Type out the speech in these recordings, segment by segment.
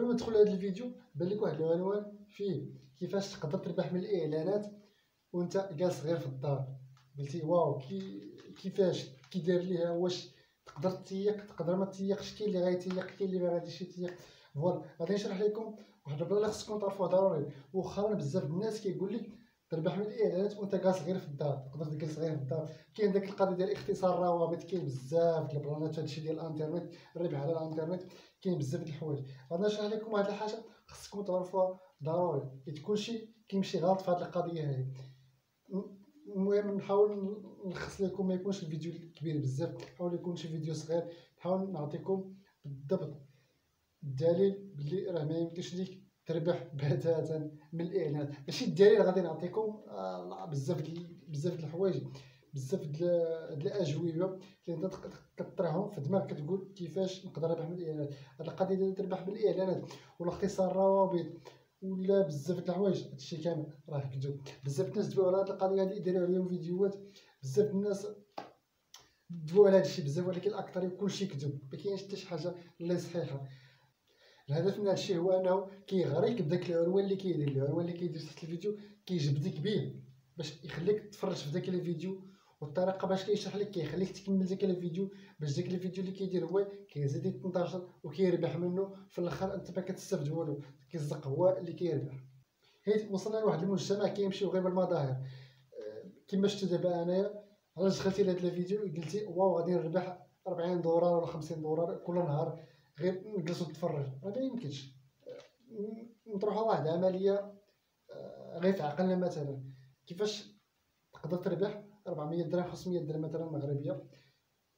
قبل ما ندخل لهذا الفيديو بان لك واحد العنوان فيه كيفاش تقدر تربح من الإعلانات وأنت جالس غير في الدار. قلتي واو كي كيفاش كي داير ليها واش تقدر تيق تقدر ما تيقش كاين اللي غيتيق كاين اللي ما غاديش يتيق voilà غادي نشرح لكم واحد البلان اللي خصكم ضروري. واخا بزاف الناس كيقول لك تربح من الاعلانات وانت جالس غير في الدار تقدر تجلس غير في الدار. كاين داك القضية ديال اختصار الروابط كاين بزاف البلانات هادشي ديال الانترنت الربح على الانترنت كاين بزاف ديال الحوايج. غادي نشرح لكم واحد الحاجة خصكم تعرفوها ضروري. حيت كلشي كيمشي غلط في هاد القضية هادي المهم نحاول نلخص لكم ما يكونش الفيديو كبير بزاف نحاول يكون شي فيديو صغير. نحاول نعطيكم بالضبط الدليل بلي راه ما يمكنش ليك تربح بتاتا من الاعلانات ماشي الدليل غادي نعطيكم آه بزاف بزاف د الحوايج بزاف د الأجوبة اللي انت كطرحهم في دماغك كتقول كيفاش نقدر نربح من الإعلانات. هاد القضية ديال تربح بالاعلانات ولا اختصار الروابط ولا بزاف د الحوايج هادشي كامل راه كذوب بزاف الناس دبوا على هاد القضية هادي يديروا عليهم فيديوهات. بزاف الناس دبوا على هادشي بزاف ولكن الأكثر كلشي كذوب ما كاينش حتى شي حاجة اللي صحيحة. الهدف من هادشي هو انه كيغريك بداك العنوان اللي كيدير. العنوان اللي كيدير تحت الفيديو كيجبدك به باش يخليك تفرج في داك الفيديو والطريقة باش كيشرح لك كيخليك تكمل داك الفيديو باش داك الفيديو اللي كيدير هو كيزيد يتنتشر وكيربح منه. في الأخر أنت ما كتستافد والو كيصدق هو اللي كيربح. حيت وصلنا لواحد المجتمع كيمشيو غير بالمظاهر. أه، كما شفتوا دابا أنايا علاش دخلتي لهاد الفيديو؟ قلتي واو غادي نربح 40 دولار ولا 50 دولار كل نهار. غير نجلس نتفرج. ما يمكنش. نطرحوا واحد العملية أه، غير في عقلنا مثلا. كيفاش تقدر تربح 400 درهم 500 درهم مثلا مغربية؟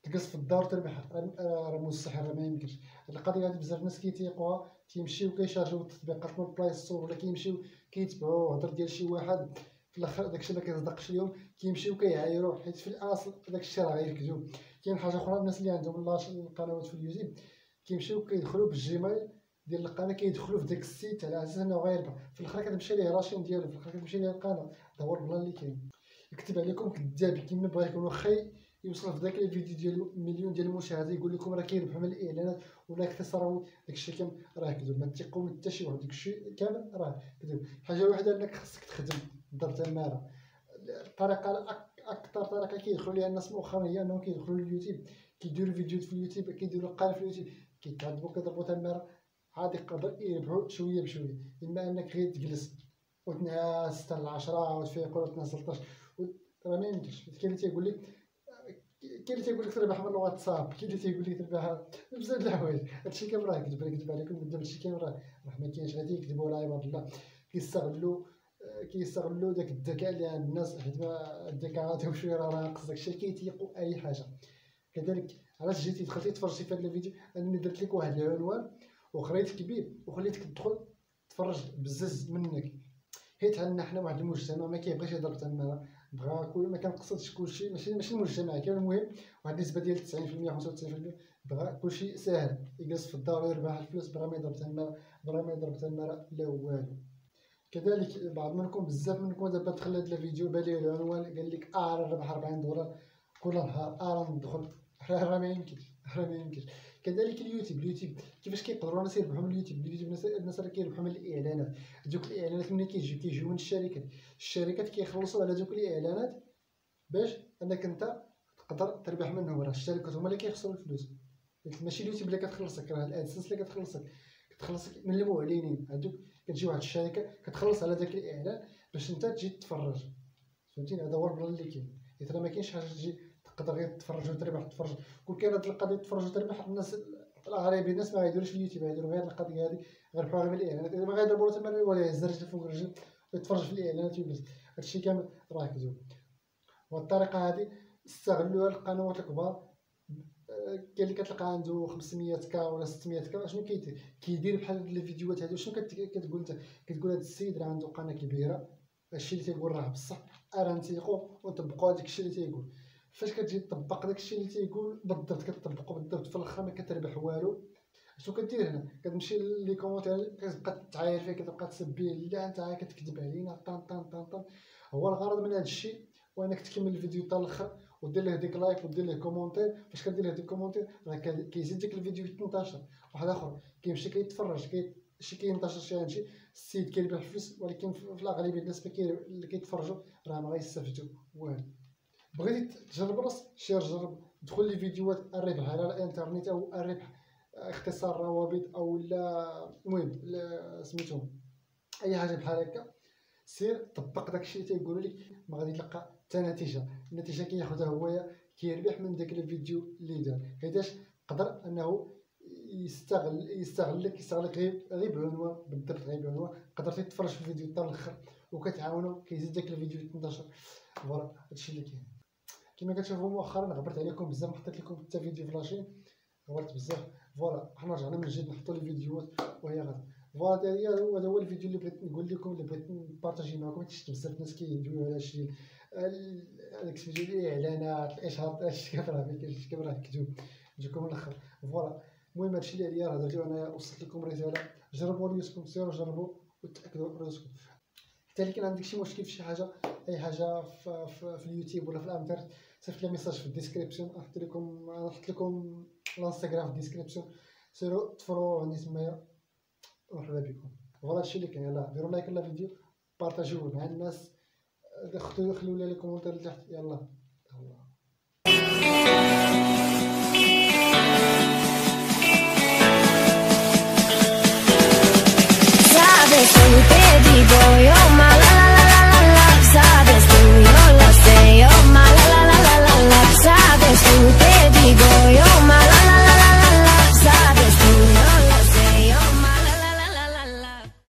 تجلس في الدار تربح. راه مستحيل راه ما يمكنش. هاد القضية هادي بزاف الناس كيتيقوها تيمشيو كيشارجيو التطبيقات من Play Store ولا كيمشيو كيتبعوا هضر ديال شي واحد. في الأخر داكشي ما كيصدقش ليهم كيمشيو كيعايروا حيت في الأصل داكشي راه غير كذوب كاين حاجة أخرى الناس اللي عندهم القنوات في اليوتيوب. كيمشيو كيدخلوا بال Gmail ديال القناة كيدخلوا في داك ال site على أساس إنه غيربح في الآخر كتمشي ليه la chaîne ديالو في الآخر كتمشي ليه القناة. هذا هو البلان اللي كاين. يكتب عليكم كذاب كيما بغا يكون واخا يوصل في داك الفيديو ديالو مليون ديال المشاهدات يقول لكم راه كيربح من الإعلانات ولا اختصاروا داكشي كامل. راه كذب ما من حتى شي واحد داكشي كامل راه كذب حاجة واحدة إنك خصك تخدم ضرب تماره الطريقة أكثر طريقة كيدخلوا ليها الناس مؤخرا هي إنهم كيدخلوا لليوتيوب. كيديروا فيديوهات في اليوتيوب كيديروا قناة في اليوتيوب. كيتعذبوا كيضربوا تماره عاد يقدر يربحوا شوية بشوية. إما أنك غير تجلس وتنعس حتى العشرة وتفيق ولا تنعس 13 راه ما يمكنش كاين اللي تيقول لك كاين اللي تيقول لك تربح من الواتساب كاين اللي تيقول لك تربح بزاف د الحوايج هادشي كامل راه كذب كذب عليكم قدام هادشي كامل راه ما كاينش غادي يكذبوا على عباد الله. كيستغلوا كيستغلوا داك الذكاء اللي عند الناس حيت الذكاء عندهم شوية راه ناقص داكشي كيتيقوا أي حاجة. كذلك علاش جيتي دخلتي تفرجتي في هذا الفيديو؟ انني درت لك واحد العنوان وخريتك به وخليتك تدخل تفرج بزز منك. حيت عندنا حنا واحد المجتمع ما كيبغيش يضرب تما بغا كل ما كنقصدش كلشي ماشي ماشي المجتمع كامل المهم واحد النسبة ديال 90% 95% بغا كلشي ساهل. يجلس في الدار ويربح الفلوس بغا ما يضرب تما بغا ما يضرب تما لا والو. كذلك بعض منكم بزاف منكم دابا دخل هذا الفيديو بالي العنوان قال لك آه ربح 40 دولار كل نهار آه ندخل راه ما يمكنش راه ما يمكنش كذلك اليوتيوب اليوتيوب كيفاش كيقدروا الناس يربحوا من اليوتيوب؟ اليوتيوب الناس راه كيربحوا من الإعلانات. دوك الإعلانات ملي كيجيو؟ كيجيو من الشركات. الشركات كيخلصوا على دوك الإعلانات باش أنك أنت تقدر تربح منهم راه. الشركات هما اللي كيخسروا الفلوس. ماشي اليوتيوب اللي كتخلصك راه ال AdSense اللي كتخلصك. كتخلصك من المعلنين. هادوك كتجي واحد الشركة كتخلص على داك الإعلان باش أنت تجي تفرج فهمتيني؟ هذا هو البلان اللي كاين. حيت راه ما كاينش حاجة تجي تقدر غير تفرج وتربح تفرج. كون كان هاد القضية تفرج وتربح الناس الاغلبيه الناس ما غيديروش اليوتيوب غيديروا غير القضية هادي غيربحوها غير بالاعلانات إذا ما غيضربوا تما ولا يهز رجل فوق رجل ويتفرج في الإعلانات ويجلس هادشي كامل راه كذوب والطريقة هادي استغلوها القنوات الكبار. كاين اللي كتلقى عنده 500 K ولا 600 K شنو كيدير كيدير بحال هاد الفيديوهات هادو. شنو كتقول انت كتقول هاد السيد راه عنده قناة كبيرة. هادشي اللي تيقول راه بصح راه نتيقو ونطبقوا الشيء اللي تيقول. فاش كتجي تطبق داكشي اللي تيقول بالضبط كتطبقو بالضبط في الآخر ما كتربح والو. شنو كدير هنا؟ كتمشي les commentaires كتبقى تعاير فيه كتبقى تسبيه لا انت كتكذب علينا طن طن طن طن. هو الغرض من هذا الشيء هو انك تكمل الفيديو حتى الآخر ودير ليه ديك like ودير ليه commentaire. فاش كدير ليه ديك commentaire راه كيزيد ديك الفيديو يتنتشر واحد آخر كيمشي كيتفرج كي شي كينتشر شي هادشي السيد كيربح الفلوس ولكن في الأغلبية الناس اللي كيتفرجوا راه ما غيستافدوا والو. بغيتي تجرب راسك سير جرب دخل لي فيديوهات الربح على الإنترنت أو الربح اختصار روابط أو لا المهم سميتو أي حاجة بحال هكا. سير طبق داكشي اللي تيقولوا لك ما غادي تلقى حتى نتيجة. النتيجة كياخذها هو كيربح من داك الفيديو اللي دار. حيتاش قدر أنه يستغل يستغلك يستغلك غير غير بعنوان بالضبط غير بعنوان. قدر تتفرج في الفيديو حتى الآخر وكتعاونو كيزيد داك الفيديو يتنتشر فوالا هادشي اللي كاين. كما كتشوفوا مؤخرا غبرت عليكم بزاف حطيت لكم حتى فيديو ف la chaîne غبرت بزاف. voilà حنا رجعنا من جديد نحطوا لي فيديوهات وهي غادا voilà هذا هو الفيديو اللي بغيت نقول لكم اللي بغيت نبارطاجي معكم. حيت بزاف ناس كيدويو على شي هذاك سميتو الاعلانات الاشهارات كيف راه كيف راه كذوب نجيكم الأخر. voilà المهم هادشي اللي عليا هضرتو أنا وصلت لكم رساله جربوا ريوسكم سيروا جربوا وتأكدوا ريوسكم. حتى اللي كان عندك شي مشكل في شي حاجة أي حاجة في, في, في اليوتيوب ولا في الأنترنت صيفط لي message في ال description نحط لكم نحط لكم الانستغرام في ال description سيرو تفرجوني تمايا مرحبا بكم voilà هادشي اللي كاين يلاه ديروا like للفيديو بارطاجيوه مع الناس خلو خلو les commentaires لتحت يلا الله Baby boy, oh my